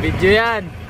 Video yan.